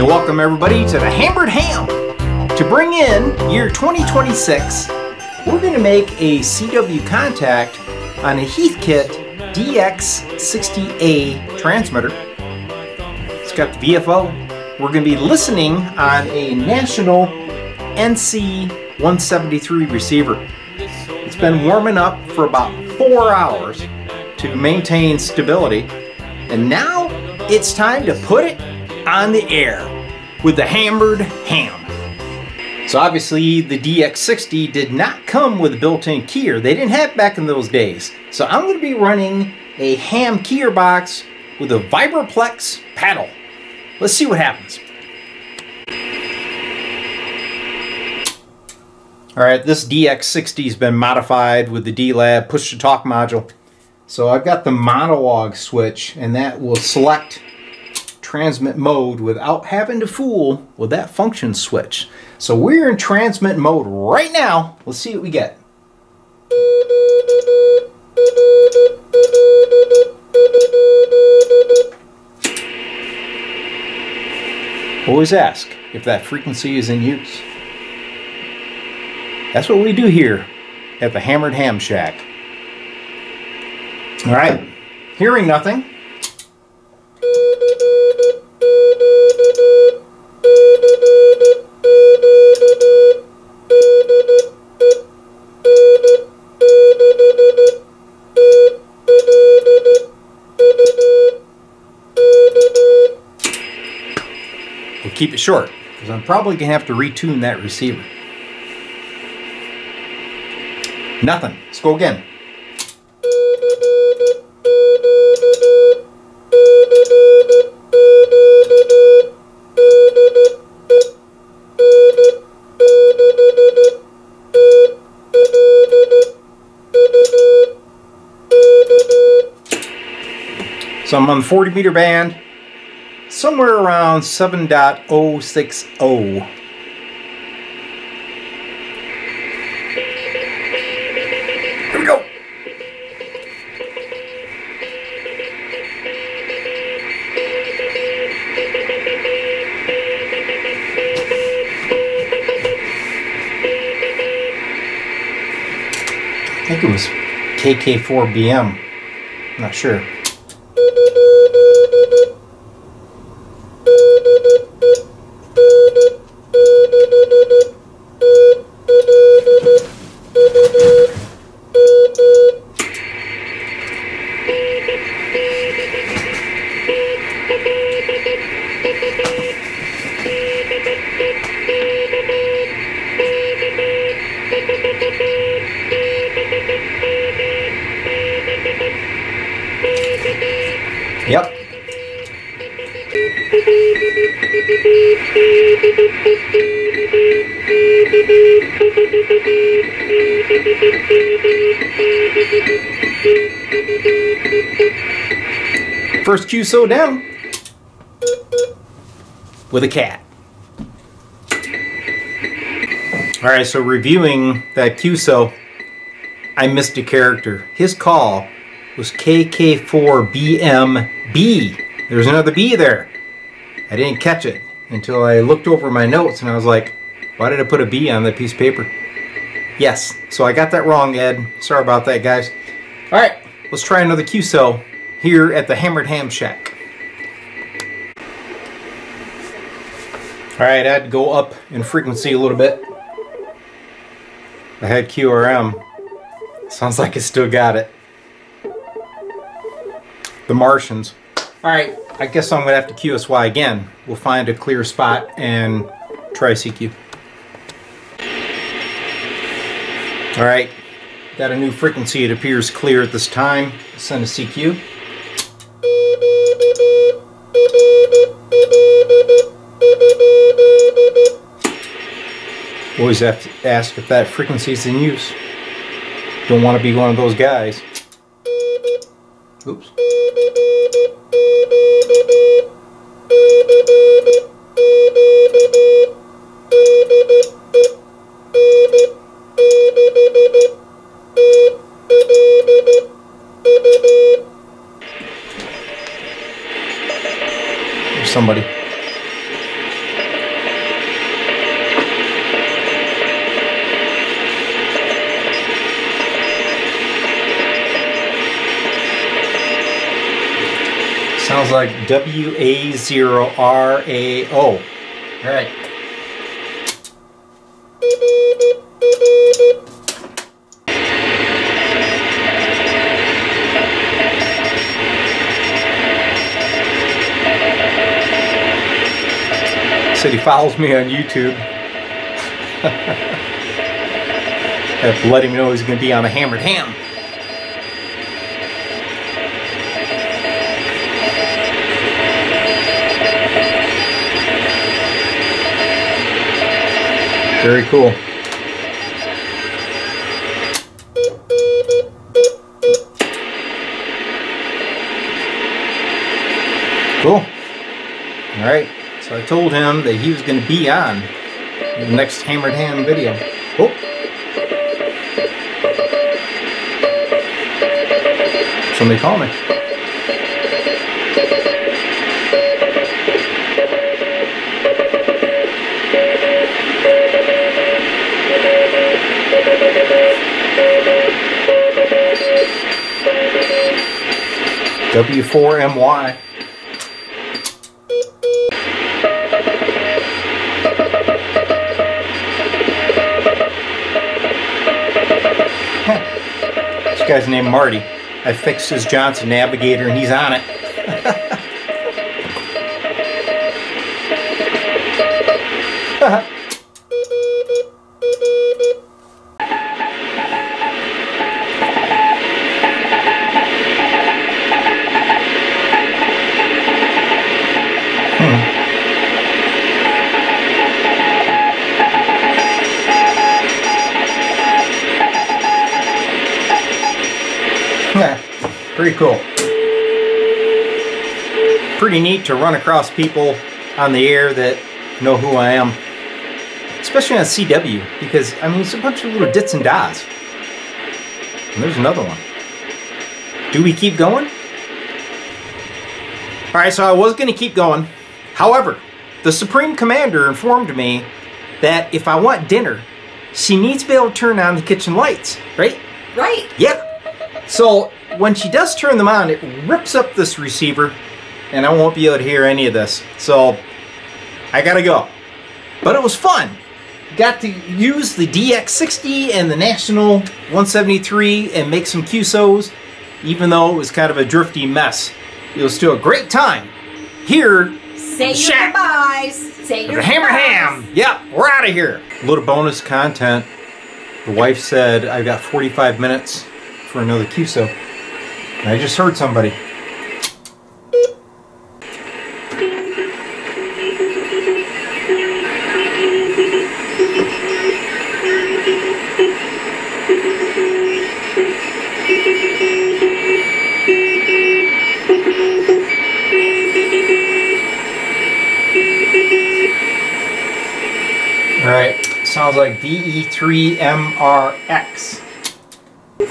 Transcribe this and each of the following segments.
Hey, welcome everybody to the Hammered Ham. To bring in year 2026, we're going to make a CW contact on a Heathkit DX60A transmitter. It's got the VFO. We're going to be listening on a national NC173 receiver. It's been warming up for about four hours to maintain stability. And now it's time to put it on the air with the hammered ham. So obviously the DX60 did not come with a built-in keyer. They didn't have back in those days. So I'm going to be running a ham keyer box with a Vibraplex paddle. Let's see what happens. Alright, this DX60 has been modified with the D-Lab push-to-talk module. So I've got the monologue switch and that will select transmit mode without having to fool with that function switch. So we're in transmit mode right now. Let's see what we get. Always ask if that frequency is in use. That's what we do here at the Hammered Ham Shack. All right, hearing nothing. We'll keep it short because I'm probably going to have to retune that receiver. Nothing. Let's go again. So I'm on the 40 meter band, somewhere around 7.060. Here we go. I think it was KK4BM. I'm Not sure. Yep. First QSO down with a cat. All right, so reviewing that QSO, I missed a character. His call was KK4BMB. There's another B there. I didn't catch it until I looked over my notes and I was like, why did I put a B on that piece of paper? Yes, so I got that wrong, Ed. Sorry about that, guys. All right, let's try another QSO here at the Hammered Ham Shack. All right, I to go up in frequency a little bit. I had QRM. Sounds like it still got it. The Martians. All right, I guess I'm gonna have to QSY again. We'll find a clear spot and try CQ. All right, got a new frequency. It appears clear at this time. Send a CQ. Always have to ask if that frequency is in use. Don't want to be one of those guys. Oops. Somebody. Sounds like W A 0 R A O. All right. Said he follows me on YouTube. have to let him know he's going to be on a hammered ham. Very cool. Cool. All right. So I told him that he was going to be on the next Hammered Ham video. Oh. Somebody call me. W4MY. this guy's named Marty. I fixed his Johnson Navigator and he's on it. Hmm. Pretty cool. Pretty neat to run across people on the air that know who I am. Especially on CW, because, I mean, it's a bunch of little dits and dahs. And there's another one. Do we keep going? Alright, so I was going to keep going. However, the Supreme Commander informed me that if I want dinner, she needs to be able to turn on the kitchen lights, right? Right. Yep. So when she does turn them on, it rips up this receiver and I won't be able to hear any of this. So I gotta go. But it was fun. Got to use the DX60 and the National 173 and make some QSOs, even though it was kind of a drifty mess. It was still a great time. Here, Say your Shack. goodbyes. Say your the Hammer. Ham. Yep, we're out of here. A little bonus content. The wife said I've got 45 minutes for another QSO. And I just heard somebody. Sounds like DE3MRX.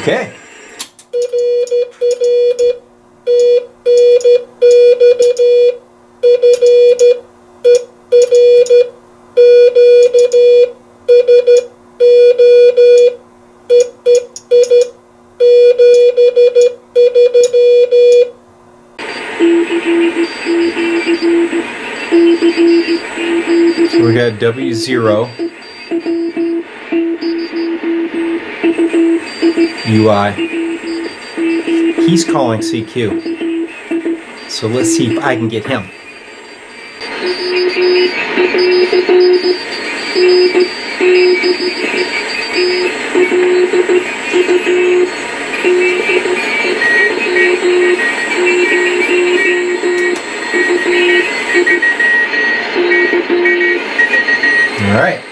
Okay. So we got W0 UI. He's calling CQ. So let's see if I can get him. All right.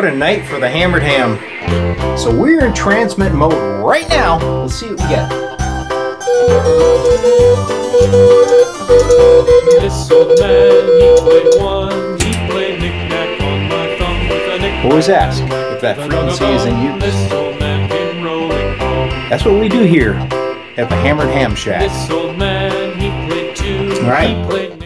What a night for the hammered ham. So we're in transmit mode right now. Let's see what we get. This old man, he played one, he played knick-knack on my thumb with a knick Always ask if that frequency is in use. This old man came rolling home. That's what we do here at the Hammered Ham Shack. This old man, he played two, All right.